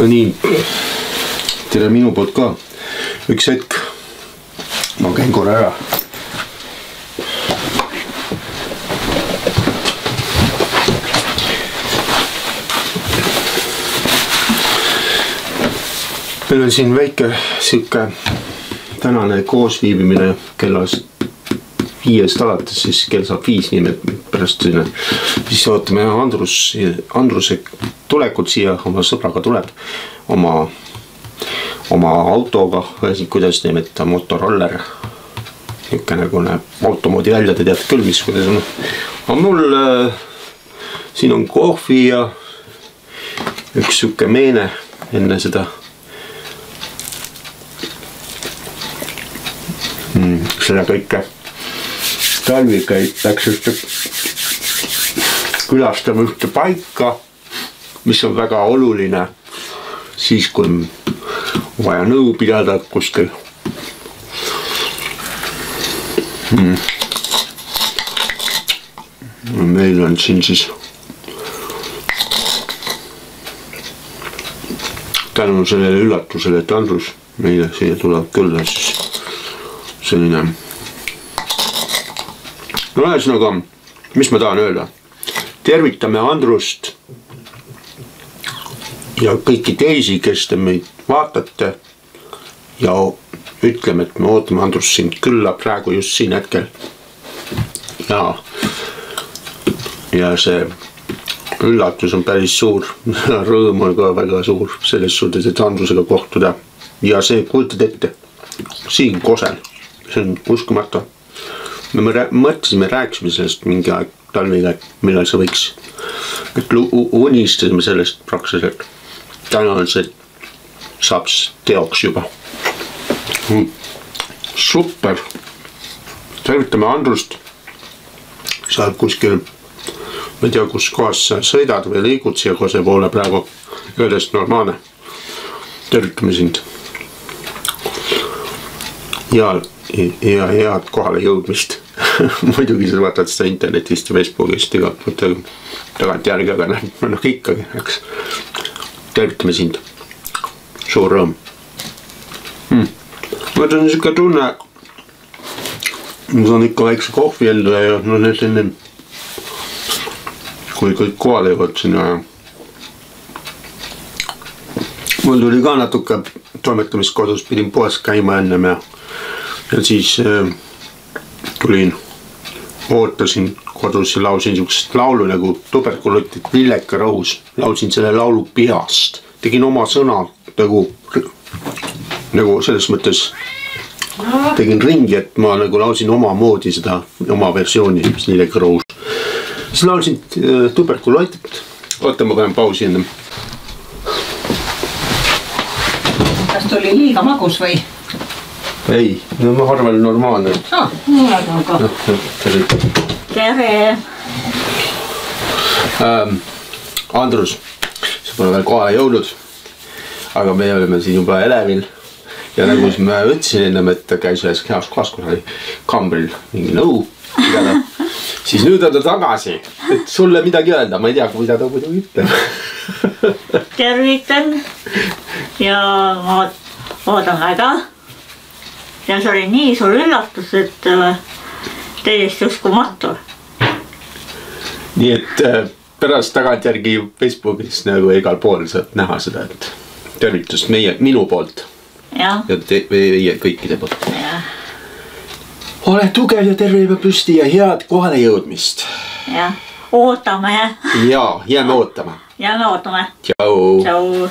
no nii, tere minu poolt ka. üks hetk. ma käin korra ära. meil on siin väike sihuke tänane koosviibimine kellas viiest alates, siis kell saab viis, nii et pärast sinna. siis ootame Andrus, Andruse tulekut siia, oma sõbraga tuleb oma, oma autoga, kuidas nimetada, motoroller. niisugune nagu näeb auto moodi välja, te teate küll, mis, kuidas on. aga mul äh, siin on kohvi ja üks sihuke meene enne seda mm, seda kõike talvi käib, läks ühte, külastama ühte paika, mis on väga oluline siis, kui vaja nõu pidada kuskil. Hmm.. meil on siin siis tänu sellele üllatusele, et Andrus meile siia tuleb külla, siis selline no ühesõnaga, mis ma tahan öelda, tervitame Andrust ja kõiki teisi, kes te meid vaatate ja ütleme, et me ootame Andrust sind külla praegu just siin hetkel. ja, ja see üllatus on päris suur, rõõm on ka väga suur selles suhtes, et Andrusega kohtuda. Ja see, kujutad ette, siin Kosel, see on uskumatu me mõtlesime, rääkisime sellest mingi aeg Talviga, et millal see võiks, et unistasime sellest praktiliselt. täna on see, saab teoks juba mm.. super, tervitame Andrust. sa oled kuskil, ma ei tea, kus kohas sa sõidad või liigud siia Kose poole praegu, öeldes normaalne. tervitame sind. ja ja head kohalejõudmist muidugi sa vaatad seda internetist ja Facebookist igalt poolt tagantjärgi, aga noh, noh ikkagi, eks. tervitame sind. suur rõõm hmm.. mul on siuke tunne. ma saan ikka väikse kohvi endale ja no nüüd enne. kui kõik kohale jõuavad sinna. mul tuli ka natuke toimetamiskodus, pidin poes käima ennem ja ja siis äh, tulin, ootasin kodus ja laulsin siukest laulu nagu tuberkulotit Villeka rõhus, laulsin selle laulu peast, tegin oma sõna nagu, nagu selles mõttes tegin ringi, et ma nagu laulsin omamoodi seda oma versiooni Villeka rõhus. siis laulsin äh, tuberkulotit, oota, ma panen pausi ennem. kas tuli liiga magus või? Ei, no ma arvan normaalne ah,. aga. tere. tere ähm,. Andrus, sa pole veel kohale jõudnud. aga me oleme siin juba elevil. ja nagu ma ütlesin ennem, et ta käis ühes heas kohas, kus oli kambril mingi nõu pidada. siis nüüd on ta tagasi, et sulle midagi öelda, ma ei tea, mida ta muidugi ütleb tervitan ja ma oodan väga ja see oli nii suur üllatus, et äh, täiesti uskumatu. nii et äh, pärast tagantjärgi Facebookis nagu igal pool saab näha seda, et tervitust meie, minu poolt. ja te, meie kõikide poolt. ole tugev ja terve ja püsti ja head kohalejõudmist. jah, ootame. ja jääme ootama. jääme ootama. tšau. tšau.